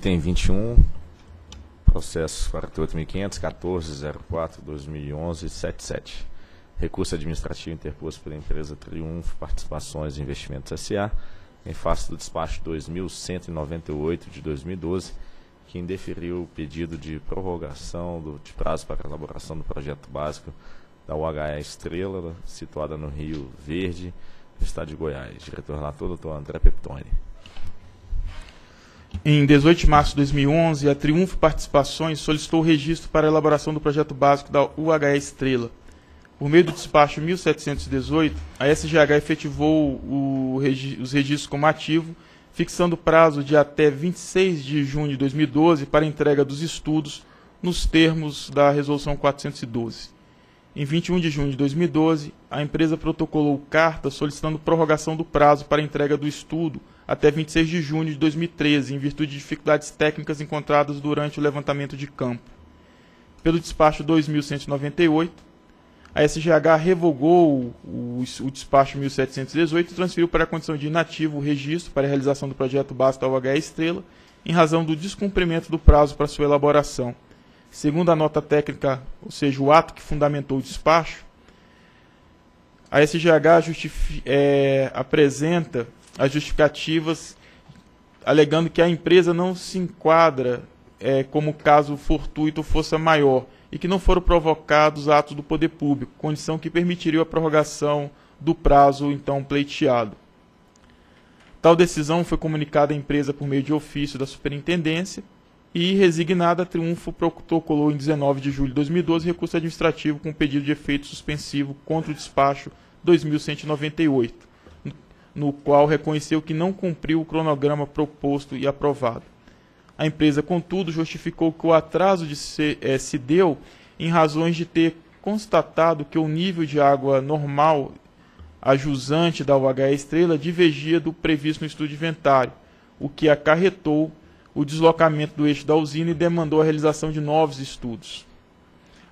Item 21, processo 48.500.14.04.2011.77. Recurso administrativo interposto pela empresa Triunfo Participações e Investimentos S.A., em face do despacho 2198 de 2012, que indeferiu o pedido de prorrogação do, de prazo para a elaboração do projeto básico da UHE Estrela, situada no Rio Verde, estado de Goiás. Diretor relator, doutor André Peptoni. Em 18 de março de 2011, a Triunfo Participações solicitou o registro para a elaboração do projeto básico da UHE Estrela. Por meio do despacho 1718, a SGH efetivou o, os registros como ativo, fixando prazo de até 26 de junho de 2012 para entrega dos estudos nos termos da Resolução 412. Em 21 de junho de 2012, a empresa protocolou carta solicitando prorrogação do prazo para entrega do estudo até 26 de junho de 2013, em virtude de dificuldades técnicas encontradas durante o levantamento de campo. Pelo despacho 2198, a SGH revogou o, despacho 1718 e transferiu para a condição de inativo o registro para a realização do projeto Basta UH Estrela, em razão do descumprimento do prazo para sua elaboração. Segundo a nota técnica, ou seja, o ato que fundamentou o despacho, a SGH é, apresenta as justificativas alegando que a empresa não se enquadra é, como caso fortuito força maior e que não foram provocados atos do poder público, condição que permitiria a prorrogação do prazo então pleiteado. Tal decisão foi comunicada à empresa por meio de ofício da superintendência e, resignada, a Triunfo protocolou em 19 de julho de 2012 recurso administrativo com pedido de efeito suspensivo contra o despacho 2198 no qual reconheceu que não cumpriu o cronograma proposto e aprovado. A empresa, contudo, justificou que o atraso de se, eh, se deu em razões de ter constatado que o nível de água normal a jusante da UHE Estrela divergia do previsto no estudo de inventário, o que acarretou o deslocamento do eixo da usina e demandou a realização de novos estudos.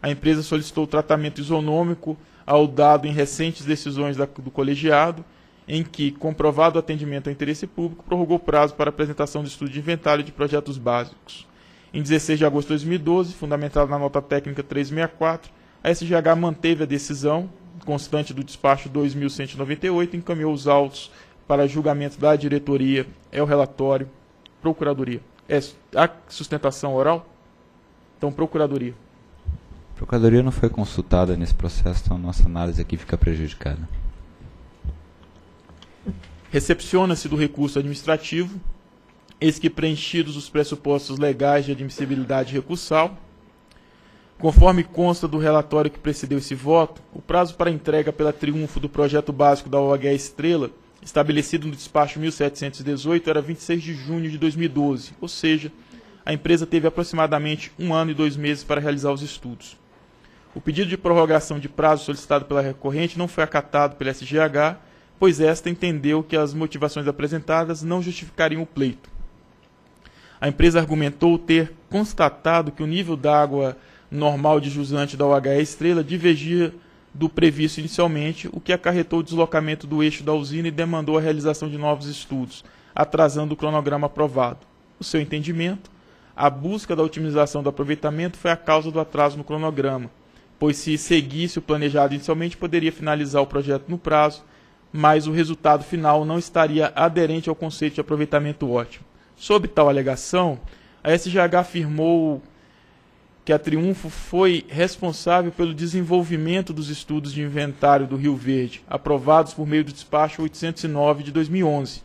A empresa solicitou tratamento isonômico ao dado em recentes decisões da, do colegiado em que, comprovado o atendimento ao interesse público, prorrogou o prazo para apresentação de estudo de inventário de projetos básicos. Em 16 de agosto de 2012, fundamentado na nota técnica 364, a SGH manteve a decisão, constante do despacho 2198, e encaminhou os autos para julgamento da diretoria, é o relatório, procuradoria. É a sustentação oral? Então, procuradoria. A procuradoria não foi consultada nesse processo, então a nossa análise aqui fica prejudicada. Recepciona-se do recurso administrativo, eis que preenchidos os pressupostos legais de admissibilidade recursal, conforme consta do relatório que precedeu esse voto, o prazo para entrega pela triunfo do projeto básico da OH Estrela, estabelecido no despacho 1718, era 26 de junho de 2012, ou seja, a empresa teve aproximadamente um ano e dois meses para realizar os estudos. O pedido de prorrogação de prazo solicitado pela recorrente não foi acatado pela SGH pois esta entendeu que as motivações apresentadas não justificariam o pleito. A empresa argumentou ter constatado que o nível d'água normal de jusante da OHE Estrela divergia do previsto inicialmente, o que acarretou o deslocamento do eixo da usina e demandou a realização de novos estudos, atrasando o cronograma aprovado. No seu entendimento, a busca da otimização do aproveitamento foi a causa do atraso no cronograma, pois se seguisse o planejado inicialmente, poderia finalizar o projeto no prazo mas o resultado final não estaria aderente ao conceito de aproveitamento ótimo. Sob tal alegação, a SGH afirmou que a Triunfo foi responsável pelo desenvolvimento dos estudos de inventário do Rio Verde, aprovados por meio do despacho 809 de 2011.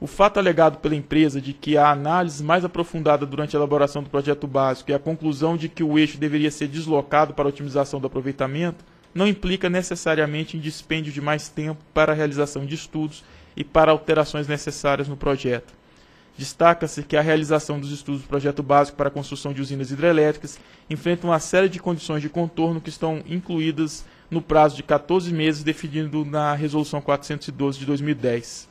O fato alegado pela empresa de que a análise mais aprofundada durante a elaboração do projeto básico e a conclusão de que o eixo deveria ser deslocado para a otimização do aproveitamento não implica necessariamente em dispêndio de mais tempo para a realização de estudos e para alterações necessárias no projeto. Destaca-se que a realização dos estudos do projeto básico para a construção de usinas hidrelétricas enfrenta uma série de condições de contorno que estão incluídas no prazo de 14 meses definido na Resolução 412 de 2010.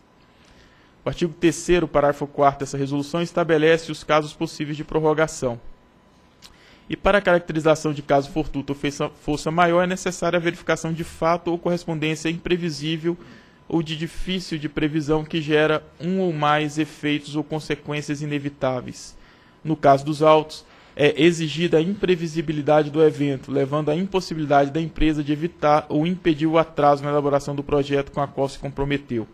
O artigo 3 parágrafo 4 dessa resolução estabelece os casos possíveis de prorrogação. E para a caracterização de caso fortuito ou força maior, é necessária a verificação de fato ou correspondência imprevisível ou de difícil de previsão que gera um ou mais efeitos ou consequências inevitáveis. No caso dos autos, é exigida a imprevisibilidade do evento, levando à impossibilidade da empresa de evitar ou impedir o atraso na elaboração do projeto com a qual se comprometeu.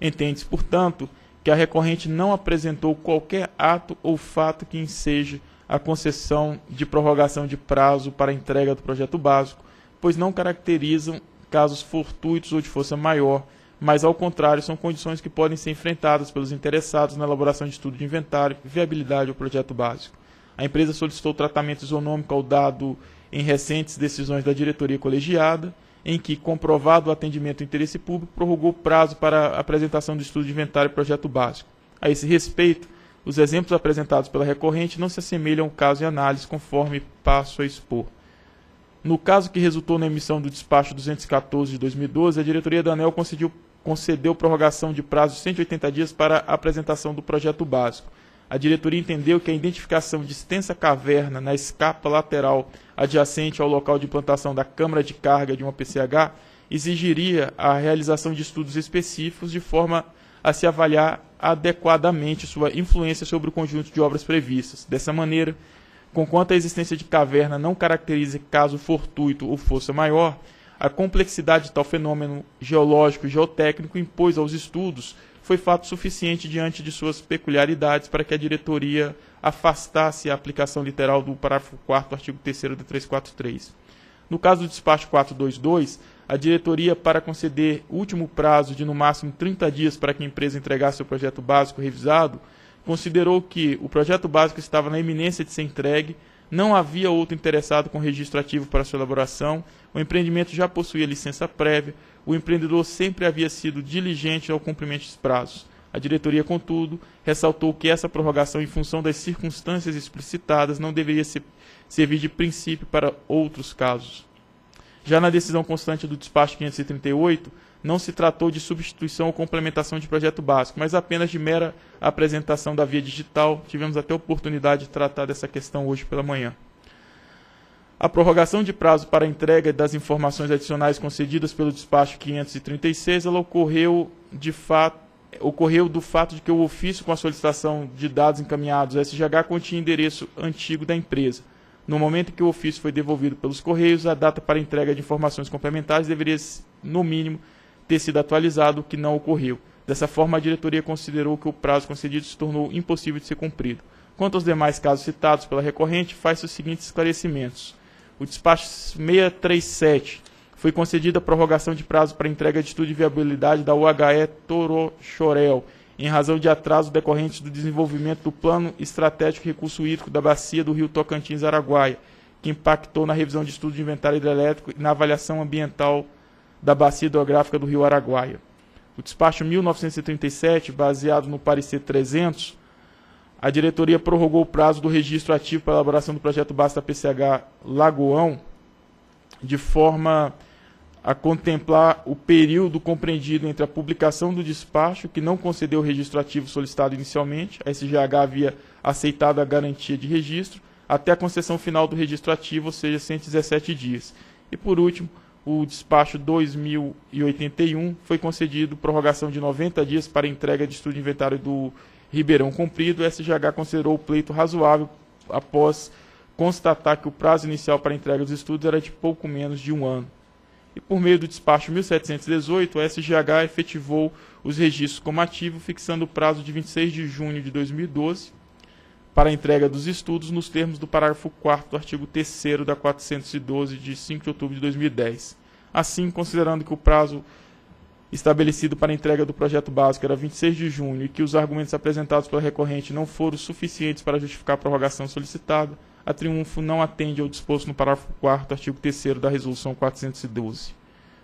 Entende-se, portanto, que a recorrente não apresentou qualquer ato ou fato que enseje a concessão de prorrogação de prazo para a entrega do projeto básico, pois não caracterizam casos fortuitos ou de força maior, mas ao contrário, são condições que podem ser enfrentadas pelos interessados na elaboração de estudo de inventário viabilidade ao projeto básico. A empresa solicitou tratamento isonômico ao dado em recentes decisões da diretoria colegiada, em que, comprovado o atendimento do interesse público, prorrogou o prazo para a apresentação do estudo de inventário e projeto básico. A esse respeito, os exemplos apresentados pela recorrente não se assemelham ao caso em análise, conforme passo a expor. No caso que resultou na emissão do despacho 214 de 2012, a diretoria da ANEL concedeu, concedeu prorrogação de prazo de 180 dias para a apresentação do projeto básico. A diretoria entendeu que a identificação de extensa caverna na escapa lateral adjacente ao local de implantação da câmara de carga de uma PCH exigiria a realização de estudos específicos de forma a se avaliar adequadamente sua influência sobre o conjunto de obras previstas. Dessa maneira, conquanto a existência de caverna não caracterize caso fortuito ou força maior, a complexidade de tal fenômeno geológico e geotécnico impôs aos estudos foi fato suficiente diante de suas peculiaridades para que a diretoria afastasse a aplicação literal do parágrafo 4 do artigo 3 da 343. No caso do despacho 422, a diretoria, para conceder último prazo de no máximo 30 dias para que a empresa entregasse o projeto básico revisado, considerou que o projeto básico estava na iminência de ser entregue, não havia outro interessado com registro ativo para sua elaboração, o empreendimento já possuía licença prévia, o empreendedor sempre havia sido diligente ao cumprimento dos prazos. A diretoria, contudo, ressaltou que essa prorrogação, em função das circunstâncias explicitadas, não deveria ser, servir de princípio para outros casos. Já na decisão constante do despacho 538, não se tratou de substituição ou complementação de projeto básico, mas apenas de mera apresentação da via digital. Tivemos até oportunidade de tratar dessa questão hoje pela manhã. A prorrogação de prazo para entrega das informações adicionais concedidas pelo despacho 536 ela ocorreu, de fato, ocorreu do fato de que o ofício com a solicitação de dados encaminhados ao SGH continha endereço antigo da empresa. No momento em que o ofício foi devolvido pelos Correios, a data para entrega de informações complementares deveria, no mínimo, ter sido atualizado, o que não ocorreu. Dessa forma, a diretoria considerou que o prazo concedido se tornou impossível de ser cumprido. Quanto aos demais casos citados pela recorrente, faz os seguintes esclarecimentos o despacho 637 foi concedida a prorrogação de prazo para entrega de estudo de viabilidade da UHE Torochorel, em razão de atraso decorrente do desenvolvimento do Plano Estratégico Recurso Hídrico da Bacia do Rio Tocantins-Araguaia, que impactou na revisão de estudo de inventário hidrelétrico e na avaliação ambiental da bacia hidrográfica do Rio Araguaia. O despacho 1937, baseado no parecer 300, a diretoria prorrogou o prazo do registro ativo para a elaboração do projeto Basta PCH Lagoão, de forma a contemplar o período compreendido entre a publicação do despacho, que não concedeu o registro ativo solicitado inicialmente, a SGH havia aceitado a garantia de registro, até a concessão final do registro ativo, ou seja, 117 dias. E por último, o despacho 2081 foi concedido prorrogação de 90 dias para entrega de estudo de inventário do Ribeirão cumprido, o SGH considerou o pleito razoável após constatar que o prazo inicial para entrega dos estudos era de pouco menos de um ano. E por meio do despacho 1718, o SGH efetivou os registros como ativo, fixando o prazo de 26 de junho de 2012 para a entrega dos estudos nos termos do parágrafo 4 do artigo 3 da 412 de 5 de outubro de 2010. Assim, considerando que o prazo estabelecido para a entrega do projeto básico era 26 de junho e que os argumentos apresentados pela recorrente não foram suficientes para justificar a prorrogação solicitada, a Triunfo não atende ao disposto no parágrafo 4 artigo 3 da Resolução 412.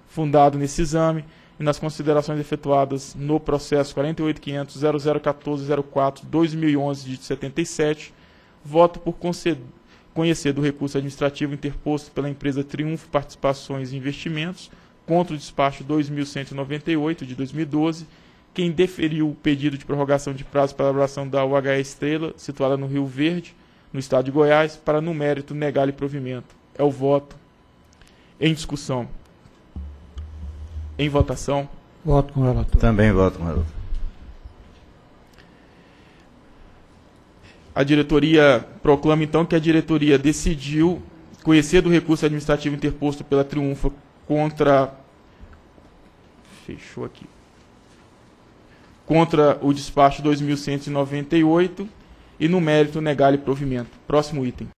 Fundado nesse exame e nas considerações efetuadas no processo 48.500.0014.04.2011 de 77, voto por conhecer do recurso administrativo interposto pela empresa Triunfo Participações e Investimentos, contra o despacho 2198 de 2012, quem deferiu o pedido de prorrogação de prazo para a elaboração da UHE Estrela, situada no Rio Verde, no estado de Goiás, para no mérito negar-lhe provimento. É o voto em discussão. Em votação. Voto com o relator. Também voto com o relator. A diretoria proclama então que a diretoria decidiu conhecer do recurso administrativo interposto pela Triunfa contra fechou aqui. Contra o despacho 2198 e no mérito negar-lhe provimento. Próximo item.